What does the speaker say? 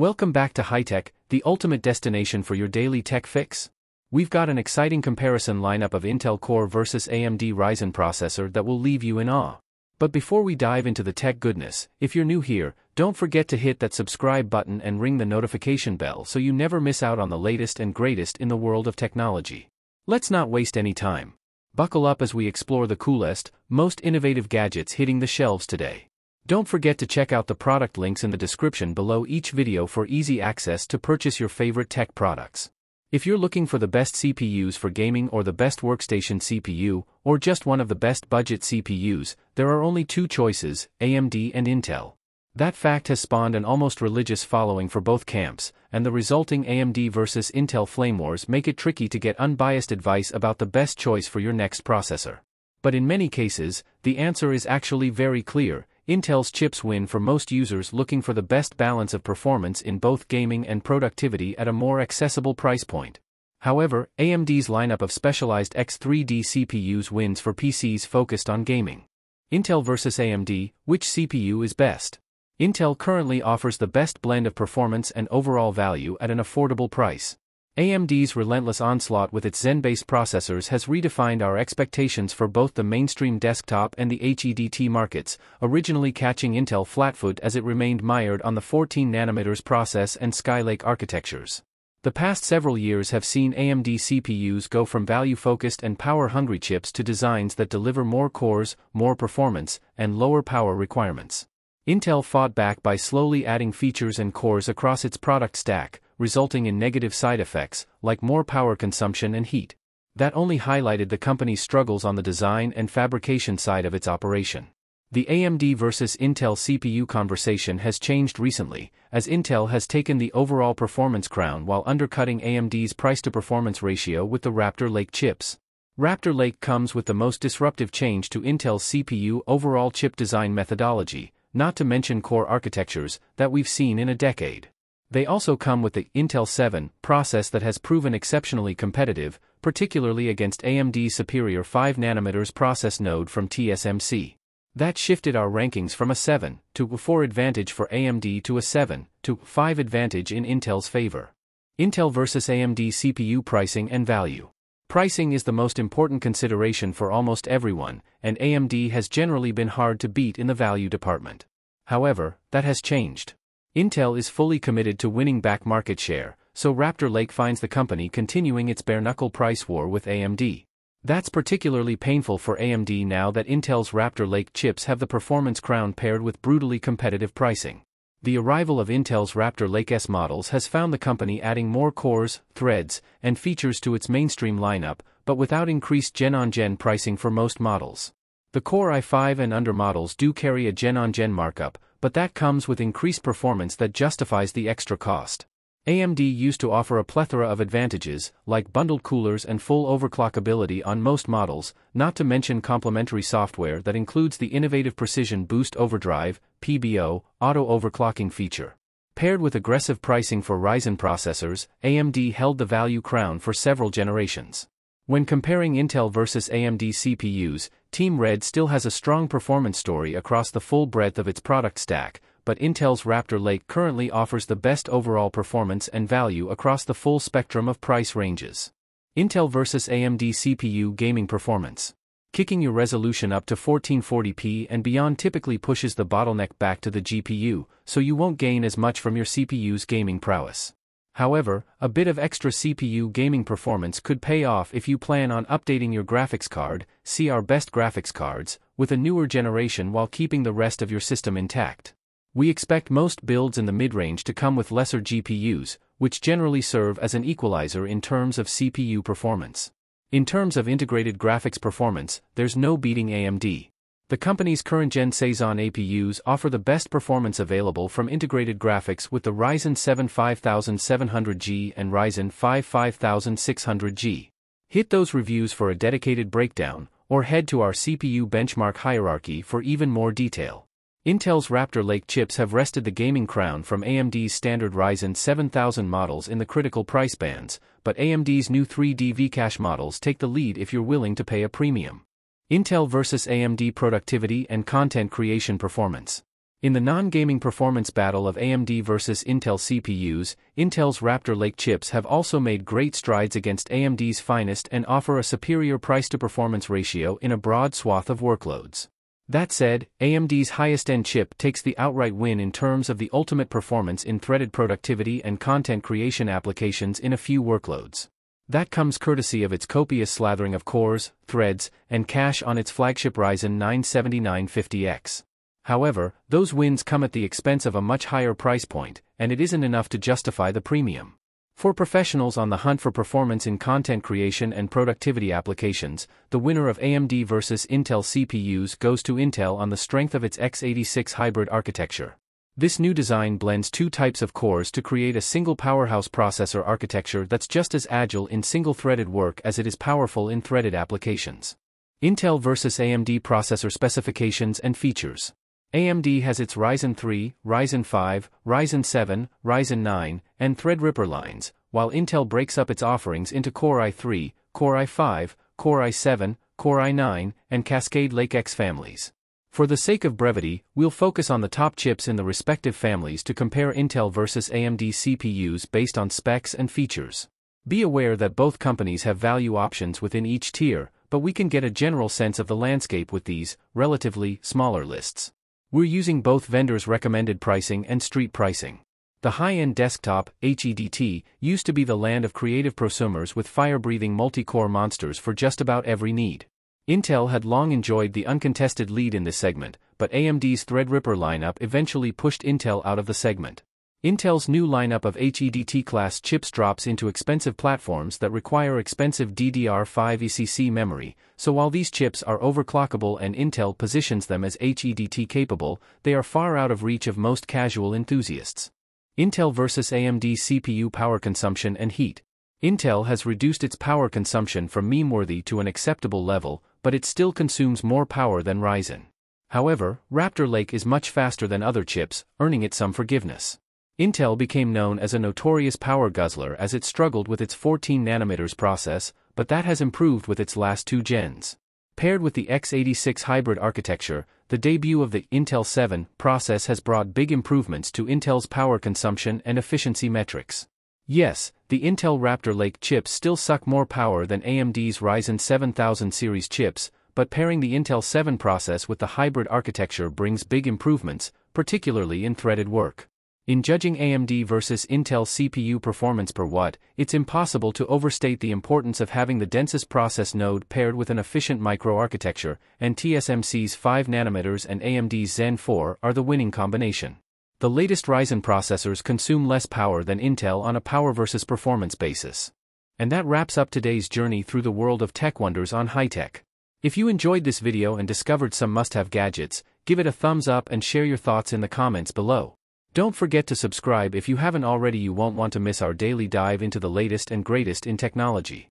Welcome back to HiTEC, the ultimate destination for your daily tech fix. We've got an exciting comparison lineup of Intel Core versus AMD Ryzen processor that will leave you in awe. But before we dive into the tech goodness, if you're new here, don't forget to hit that subscribe button and ring the notification bell so you never miss out on the latest and greatest in the world of technology. Let's not waste any time. Buckle up as we explore the coolest, most innovative gadgets hitting the shelves today. Don't forget to check out the product links in the description below each video for easy access to purchase your favorite tech products. If you're looking for the best CPUs for gaming or the best workstation CPU, or just one of the best budget CPUs, there are only two choices, AMD and Intel. That fact has spawned an almost religious following for both camps, and the resulting AMD versus Intel flame wars make it tricky to get unbiased advice about the best choice for your next processor. But in many cases, the answer is actually very clear, Intel's chips win for most users looking for the best balance of performance in both gaming and productivity at a more accessible price point. However, AMD's lineup of specialized X3D CPUs wins for PCs focused on gaming. Intel versus AMD, which CPU is best? Intel currently offers the best blend of performance and overall value at an affordable price. AMD's relentless onslaught with its Zen-based processors has redefined our expectations for both the mainstream desktop and the HEDT markets, originally catching Intel flatfoot as it remained mired on the 14nm process and Skylake architectures. The past several years have seen AMD CPUs go from value-focused and power-hungry chips to designs that deliver more cores, more performance, and lower power requirements. Intel fought back by slowly adding features and cores across its product stack, resulting in negative side effects, like more power consumption and heat. That only highlighted the company's struggles on the design and fabrication side of its operation. The AMD versus Intel CPU conversation has changed recently, as Intel has taken the overall performance crown while undercutting AMD's price to performance ratio with the Raptor Lake chips. Raptor Lake comes with the most disruptive change to Intel's CPU overall chip design methodology, not to mention core architectures, that we've seen in a decade. They also come with the Intel 7 process that has proven exceptionally competitive, particularly against AMD's superior 5nm process node from TSMC. That shifted our rankings from a 7 to a 4 advantage for AMD to a 7 to 5 advantage in Intel's favor. Intel versus AMD CPU pricing and value. Pricing is the most important consideration for almost everyone, and AMD has generally been hard to beat in the value department. However, that has changed. Intel is fully committed to winning back market share, so Raptor Lake finds the company continuing its bare-knuckle price war with AMD. That's particularly painful for AMD now that Intel's Raptor Lake chips have the performance crown paired with brutally competitive pricing. The arrival of Intel's Raptor Lake S models has found the company adding more cores, threads, and features to its mainstream lineup, but without increased gen-on-gen -gen pricing for most models. The Core i5 and under models do carry a gen-on-gen -gen markup, but that comes with increased performance that justifies the extra cost. AMD used to offer a plethora of advantages, like bundled coolers and full overclockability on most models, not to mention complementary software that includes the innovative Precision Boost Overdrive, PBO, auto overclocking feature. Paired with aggressive pricing for Ryzen processors, AMD held the value crown for several generations. When comparing Intel versus AMD CPUs, Team Red still has a strong performance story across the full breadth of its product stack, but Intel's Raptor Lake currently offers the best overall performance and value across the full spectrum of price ranges. Intel versus AMD CPU gaming performance. Kicking your resolution up to 1440p and beyond typically pushes the bottleneck back to the GPU, so you won't gain as much from your CPU's gaming prowess. However, a bit of extra CPU gaming performance could pay off if you plan on updating your graphics card, see our best graphics cards, with a newer generation while keeping the rest of your system intact. We expect most builds in the mid-range to come with lesser GPUs, which generally serve as an equalizer in terms of CPU performance. In terms of integrated graphics performance, there's no beating AMD. The company's current-gen Cezanne APUs offer the best performance available from integrated graphics with the Ryzen 7 5700G and Ryzen 5 5600G. Hit those reviews for a dedicated breakdown, or head to our CPU benchmark hierarchy for even more detail. Intel's Raptor Lake chips have wrested the gaming crown from AMD's standard Ryzen 7000 models in the critical price bands, but AMD's new 3D V-Cache models take the lead if you're willing to pay a premium. Intel versus AMD productivity and content creation performance. In the non-gaming performance battle of AMD versus Intel CPUs, Intel's Raptor Lake chips have also made great strides against AMD's finest and offer a superior price-to-performance ratio in a broad swath of workloads. That said, AMD's highest-end chip takes the outright win in terms of the ultimate performance in threaded productivity and content creation applications in a few workloads. That comes courtesy of its copious slathering of cores, threads, and cache on its flagship Ryzen 9 7950X. However, those wins come at the expense of a much higher price point, and it isn't enough to justify the premium. For professionals on the hunt for performance in content creation and productivity applications, the winner of AMD versus Intel CPUs goes to Intel on the strength of its x86 hybrid architecture. This new design blends two types of cores to create a single powerhouse processor architecture that's just as agile in single-threaded work as it is powerful in threaded applications. Intel versus AMD processor specifications and features. AMD has its Ryzen 3, Ryzen 5, Ryzen 7, Ryzen 9, and Threadripper lines, while Intel breaks up its offerings into Core i3, Core i5, Core i7, Core i9, and Cascade Lake X families. For the sake of brevity, we'll focus on the top chips in the respective families to compare Intel versus AMD CPUs based on specs and features. Be aware that both companies have value options within each tier, but we can get a general sense of the landscape with these, relatively, smaller lists. We're using both vendors' recommended pricing and street pricing. The high-end desktop, HEDT, used to be the land of creative prosumers with fire-breathing multi-core monsters for just about every need. Intel had long enjoyed the uncontested lead in this segment, but AMD's Threadripper lineup eventually pushed Intel out of the segment. Intel's new lineup of HEDT-class chips drops into expensive platforms that require expensive DDR5 ECC memory, so while these chips are overclockable and Intel positions them as HEDT capable, they are far out of reach of most casual enthusiasts. Intel versus AMD CPU power consumption and heat. Intel has reduced its power consumption from meme-worthy to an acceptable level, but it still consumes more power than Ryzen. However, Raptor Lake is much faster than other chips, earning it some forgiveness. Intel became known as a notorious power guzzler as it struggled with its 14 nanometers process, but that has improved with its last two gens. Paired with the x86 hybrid architecture, the debut of the Intel 7 process has brought big improvements to Intel's power consumption and efficiency metrics. Yes, the Intel Raptor Lake chips still suck more power than AMD's Ryzen 7000 series chips, but pairing the Intel 7 process with the hybrid architecture brings big improvements, particularly in threaded work. In judging AMD versus Intel CPU performance per watt, it's impossible to overstate the importance of having the densest process node paired with an efficient microarchitecture, and TSMC's 5 nanometers and AMD's Zen 4 are the winning combination. The latest Ryzen processors consume less power than Intel on a power versus performance basis. And that wraps up today's journey through the world of tech wonders on HiTEC. If you enjoyed this video and discovered some must-have gadgets, give it a thumbs up and share your thoughts in the comments below. Don't forget to subscribe if you haven't already you won't want to miss our daily dive into the latest and greatest in technology.